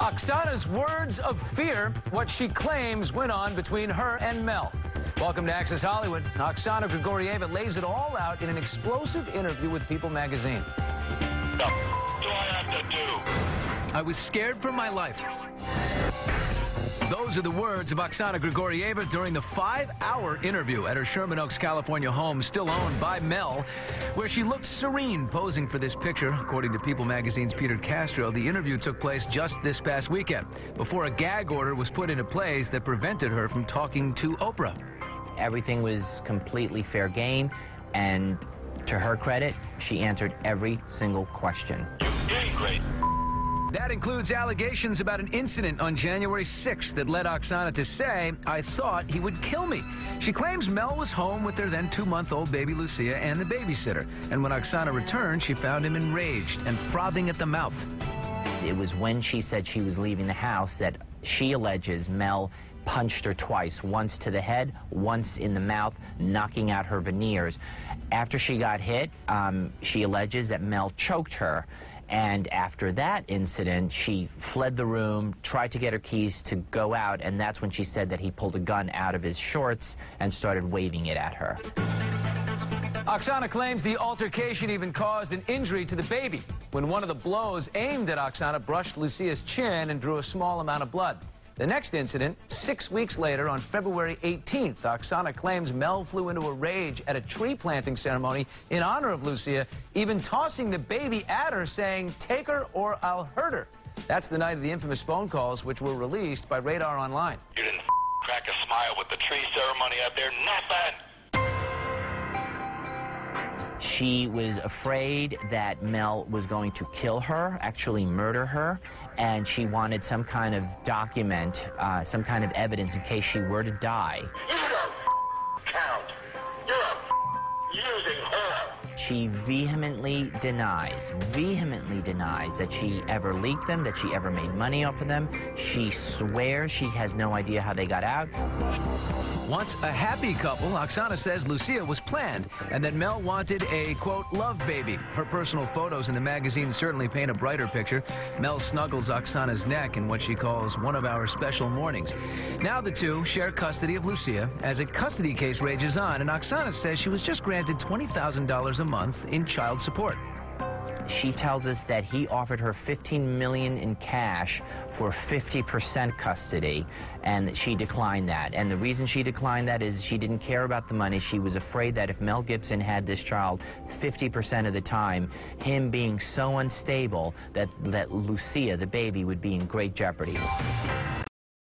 Oksana's words of fear, what she claims went on between her and Mel. Welcome to Access Hollywood. Oksana Grigorieva lays it all out in an explosive interview with People magazine. What do I have to do? I was scared for my life. Those are the words of Oksana Grigorieva during the five-hour interview at her Sherman Oaks, California home, still owned by Mel, where she looked serene posing for this picture. According to People magazine's Peter Castro, the interview took place just this past weekend, before a gag order was put into place that prevented her from talking to Oprah. Everything was completely fair game, and to her credit, she answered every single question. You did great. That includes allegations about an incident on January 6th that led Oksana to say, I thought he would kill me. She claims Mel was home with their then two month old baby Lucia and the babysitter. And when Oksana returned, she found him enraged and frothing at the mouth. It was when she said she was leaving the house that she alleges Mel punched her twice, once to the head, once in the mouth, knocking out her veneers. After she got hit, um, she alleges that Mel choked her. And after that incident, she fled the room, tried to get her keys to go out, and that's when she said that he pulled a gun out of his shorts and started waving it at her. Oksana claims the altercation even caused an injury to the baby when one of the blows aimed at Oksana brushed Lucia's chin and drew a small amount of blood. The next incident, six weeks later, on February 18th, Oksana claims Mel flew into a rage at a tree planting ceremony in honor of Lucia, even tossing the baby at her, saying, Take her or I'll hurt her. That's the night of the infamous phone calls, which were released by Radar Online. You didn't crack a smile with the tree ceremony out there. Nothing. She was afraid that Mel was going to kill her, actually murder her, and she wanted some kind of document, uh, some kind of evidence in case she were to die. You don't count. You're using her. She vehemently denies, vehemently denies that she ever leaked them, that she ever made money off of them. She swears she has no idea how they got out. Once a happy couple, Oksana says Lucia was planned and that Mel wanted a, quote, love baby. Her personal photos in the magazine certainly paint a brighter picture. Mel snuggles Oksana's neck in what she calls one of our special mornings. Now the two share custody of Lucia as a custody case rages on, and Oksana says she was just granted $20,000 a month in child support. She tells us that he offered her 15 million in cash for 50% custody and she declined that. And the reason she declined that is she didn't care about the money. She was afraid that if Mel Gibson had this child 50% of the time, him being so unstable that that Lucia, the baby, would be in great jeopardy.